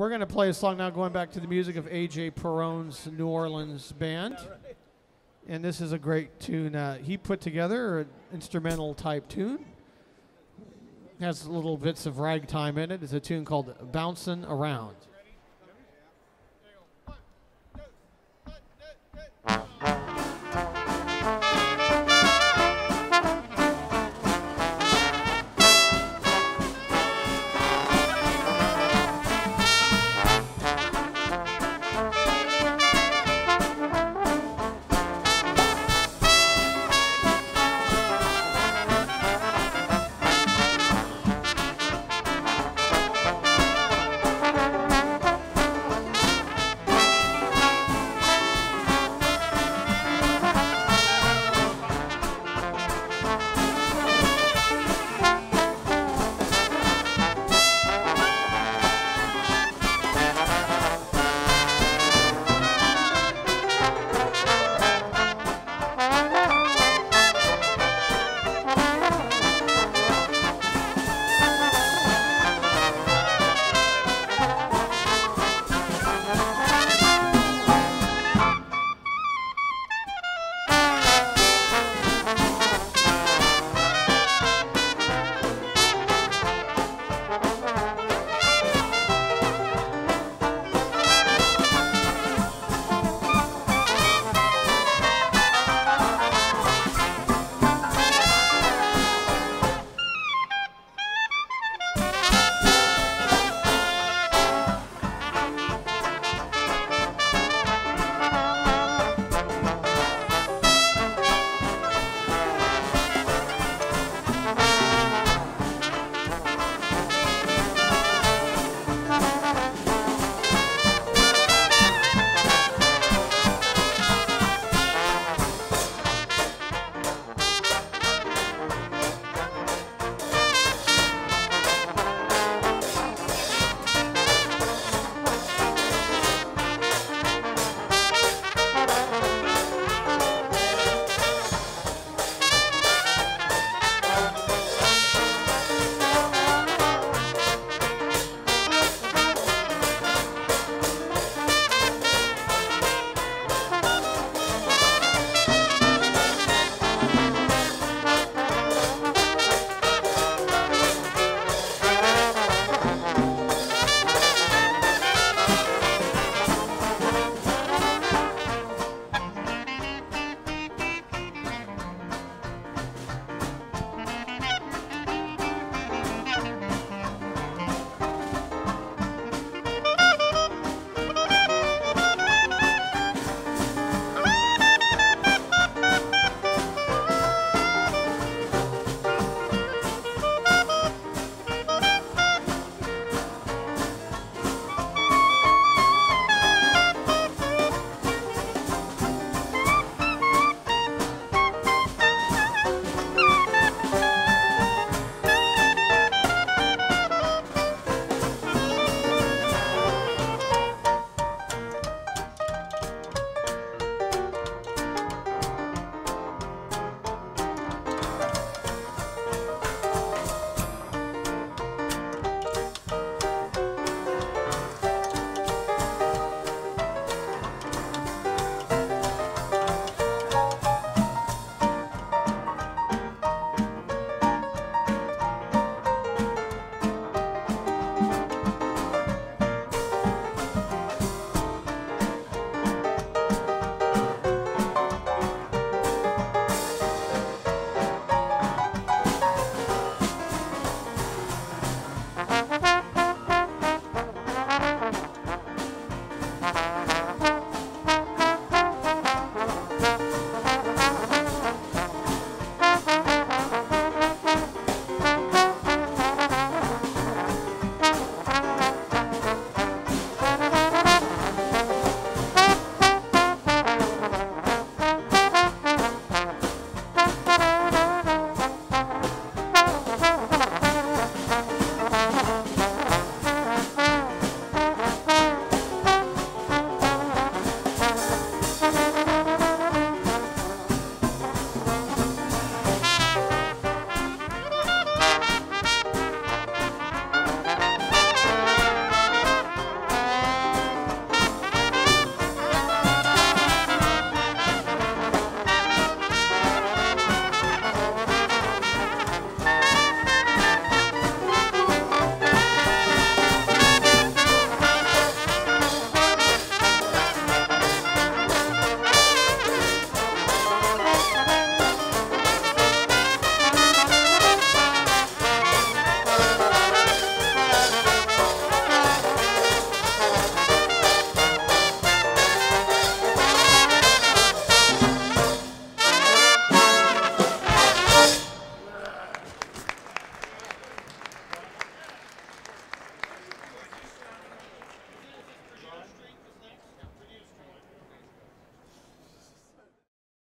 we're going to play a song now going back to the music of A.J. Piron's New Orleans band. And this is a great tune. Uh, he put together an instrumental type tune. Has little bits of ragtime in it. It's a tune called Bouncing Around.